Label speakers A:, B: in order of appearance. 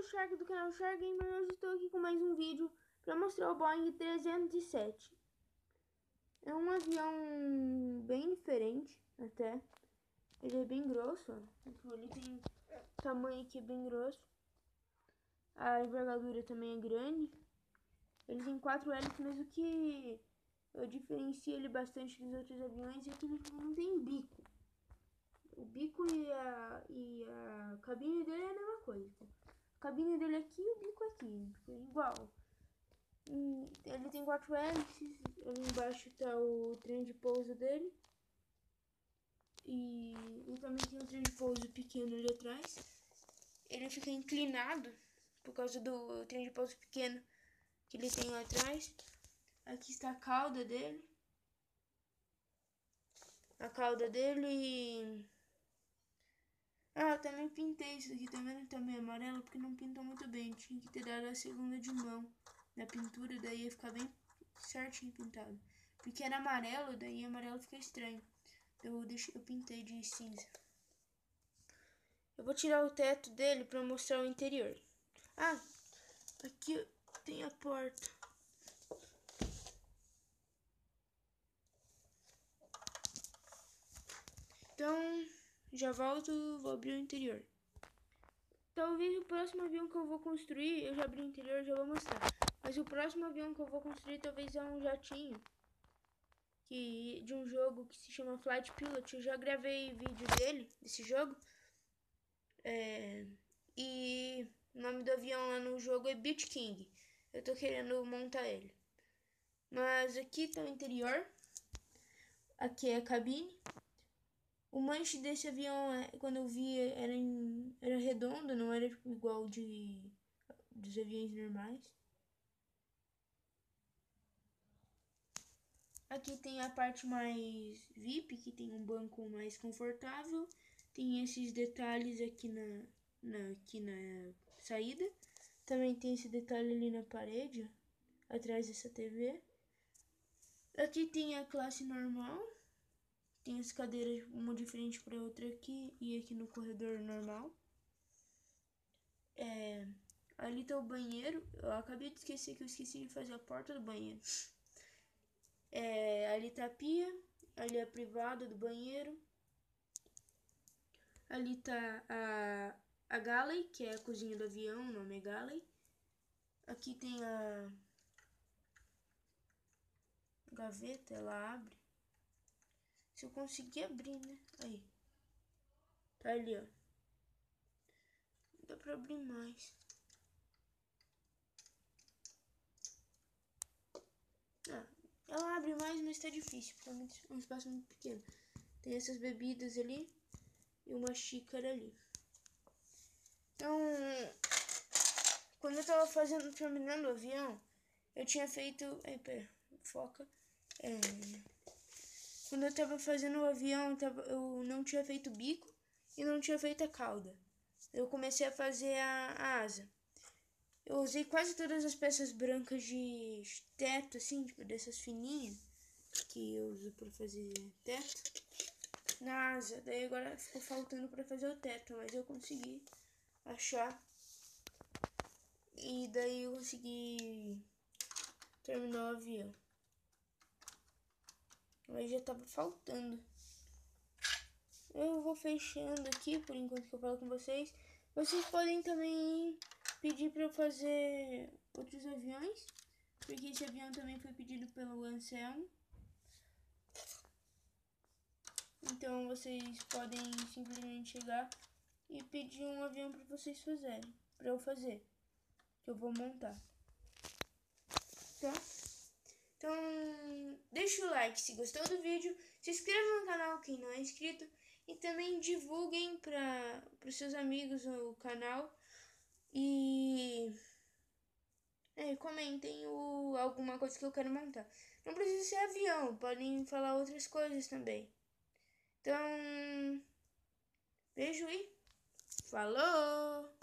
A: sou o Shark do canal Shark Gamer e hoje estou aqui com mais um vídeo para mostrar o Boeing 307. É um avião bem diferente até. Ele é bem grosso. Ele tem tamanho aqui bem grosso. A envergadura também é grande. Ele tem quatro hélices, mas o que eu diferencio ele bastante dos outros aviões é que ele não tem bico. O bico e a, e a cabine dele é a mesma coisa. A cabine dele aqui e o bico aqui. Tipo, igual. Hum, ele tem quatro hélices. Ali embaixo tá o trem de pouso dele. E, e também tem um trem de pouso pequeno ali atrás. Ele fica inclinado por causa do trem de pouso pequeno que ele tem lá atrás. Aqui está a cauda dele. A cauda dele ah, eu também pintei isso aqui, tá vendo? Também amarelo, porque não pintou muito bem. Tinha que ter dado a segunda de mão na pintura, daí ia ficar bem certinho pintado. Porque era amarelo, daí amarelo fica estranho. Eu, deixei, eu pintei de cinza. Eu vou tirar o teto dele pra mostrar o interior. Ah, aqui tem a porta. Então... Já volto, vou abrir o interior. Talvez o próximo avião que eu vou construir, eu já abri o interior, já vou mostrar. Mas o próximo avião que eu vou construir talvez é um jatinho. Que, de um jogo que se chama Flight Pilot. Eu já gravei vídeo dele, desse jogo. É, e o nome do avião lá no jogo é Beach King. Eu tô querendo montar ele. Mas aqui tá o interior. Aqui é a cabine. O manche desse avião, é, quando eu vi, era, em, era redondo, não era tipo, igual de dos aviões normais. Aqui tem a parte mais VIP, que tem um banco mais confortável. Tem esses detalhes aqui na, na, aqui na saída. Também tem esse detalhe ali na parede, atrás dessa TV. Aqui tem a classe normal. Tem as cadeiras, uma diferente para outra aqui e aqui no corredor normal. É, ali tá o banheiro. Eu acabei de esquecer que eu esqueci de fazer a porta do banheiro. É, ali tá a pia. Ali é a privada do banheiro. Ali tá a, a galley, que é a cozinha do avião, o nome é galley. Aqui tem a gaveta, ela abre. Se eu conseguir abrir, né? Aí. Tá ali, ó. Não dá pra abrir mais. Ah, ela abre mais, mas tá difícil, porque é um espaço muito pequeno. Tem essas bebidas ali e uma xícara ali. Então, quando eu tava fazendo, terminando o avião, eu tinha feito... Aí, pera, foca. É... Quando eu tava fazendo o avião, eu, não tinha feito bico e não tinha feito a cauda. Eu comecei a fazer a, a asa. Eu usei quase todas as peças brancas de teto, assim, tipo dessas fininhas, que eu uso para fazer teto, na asa. Daí agora ficou faltando para fazer o teto, mas eu consegui achar. E daí eu consegui terminar o avião. Mas já tava faltando. Eu vou fechando aqui por enquanto que eu falo com vocês. Vocês podem também pedir para eu fazer outros aviões. Porque esse avião também foi pedido pelo Anselmo. Então vocês podem simplesmente chegar e pedir um avião para vocês fazerem. Para eu fazer. Que eu vou montar. Tá? Então, deixa o like se gostou do vídeo, se inscreva no canal quem não é inscrito e também divulguem para os seus amigos o canal e é, comentem o, alguma coisa que eu quero montar. Não precisa ser avião, podem falar outras coisas também. Então, beijo e falou!